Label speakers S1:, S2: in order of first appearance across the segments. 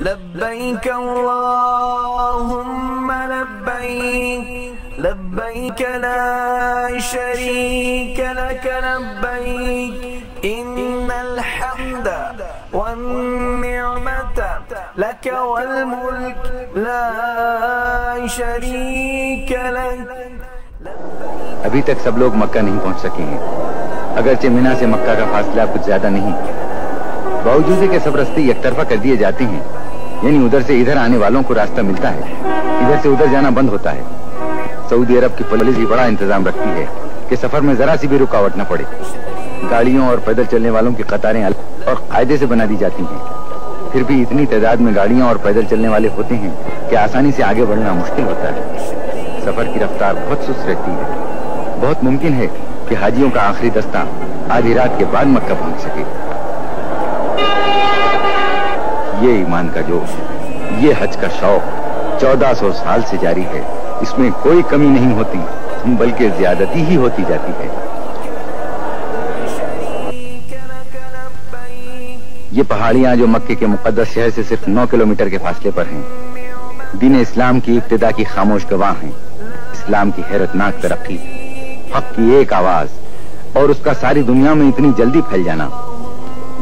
S1: لبيك اللهم لبيك لبيك لا شريك لك لبيك إن الحمد والنعمة لك والملك لا شريك لك
S2: ابھی تک سب لوگ مکہ نہیں پہنچ سکے ہیں۔ اگرچہ مینا سے مکہ کا فاصلہ کچھ زیادہ نہیں۔ باوجود کہ سب رستے یک طرفہ کر دیے جاتے ہیں۔ یعنی ادھر سے ادھر آنے والوں کو راستہ ملتا ہے۔ ادھر سے ادھر جانا بند ہوتا ہے۔ سعودی عرب کی پولیس بھی بڑا انتظام رکھتی ہے کہ سفر میں ذرا سی بھی رکاوٹ نہ پڑے۔ گاڑیوں اور پیدل چلنے والوں کی قطاریں اور قاعدے سے بنا دی جاتی ہیں۔ پھر بھی اتنی تعداد میں گاڑیاں اور پیدل چلنے والے ہوتے ہیں کہ آسانی سے آگے بڑھنا مشکل ہوتا ہے۔ سفر کی رفتار بہت سست رہتی ہے۔ بہت ممکن ہے کہ حاجیوں کا آخری دستہ آدھی رات کے بعد مکہ پہنچ سکے۔ یہ ایمان کا جوش، یہ حج کا شوق چودہ سو سال سے جاری ہے۔ اس میں کوئی کمی نہیں ہوتی، بلکہ زیادتی ہی ہوتی جاتی ہے۔ یہ پہاڑیاں جو مکے کے مقدس شہر سے صرف نو کلومیٹر کے فاصلے پر ہیں، دین اسلام کی ابتدا کی خاموش گواہ ہیں۔ اسلام کی حیرت ناک ترقی، حق کی ایک آواز اور اس کا ساری دنیا میں اتنی جلدی پھیل جانا۔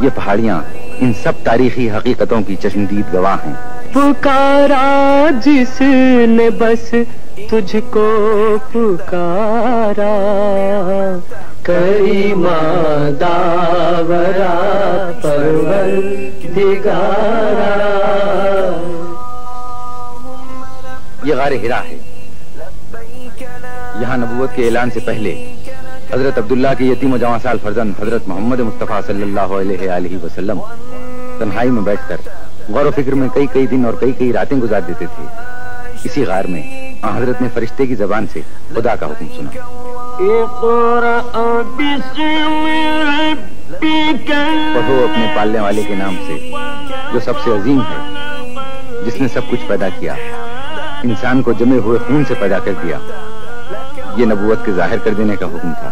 S2: یہ پہاڑیاں ان سب تاریخی حقیقتوں کی چشمدید گواہ ہیں۔
S3: پکارا جس نے بس تجھ کو پکارا کئی داورا پرور دگارا
S2: یہ غار ہرا ہے۔ یہاں نبوت کے اعلان سے پہلے حضرت عبداللہ کے یتیم و جوان سال فرزند حضرت محمد مصطفیٰ صلی اللہ علیہ وآلہ وسلم تنہائی میں بیٹھ کر غور و فکر میں کئی کئی دن اور کئی کئی راتیں گزار دیتے تھے۔ اسی غار میں آن حضرت نے فرشتے کی زبان سے خدا کا حکم سنا۔ پڑھو اپنے پالنے والے کے نام سے جو سب سے عظیم ہے جس نے سب کچھ پیدا کیا۔ انسان کو جمے ہوئے خون سے پیدا کر دیا۔ یہ نبوت کے ظاہر کر دینے کا حکم تھا۔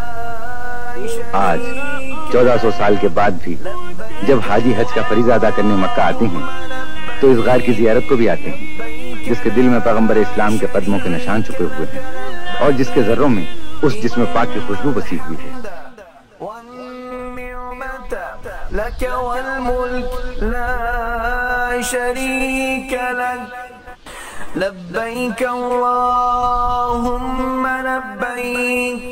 S2: آج چودہ سو سال کے بعد بھی جب حاجی حج کا فریضہ ادا کرنے مکہ آتے ہیں، تو اس غار کی زیارت کو بھی آتے ہیں، جس کے دل میں پیغمبر اسلام کے قدموں کے نشان چھپے ہوئے ہیں اور جس کے ذروں میں اس جسم پاک کی خوشبو بسی ہوئی ہے۔
S1: لك والملك لا شريك لك. لبيك اللهم لبيك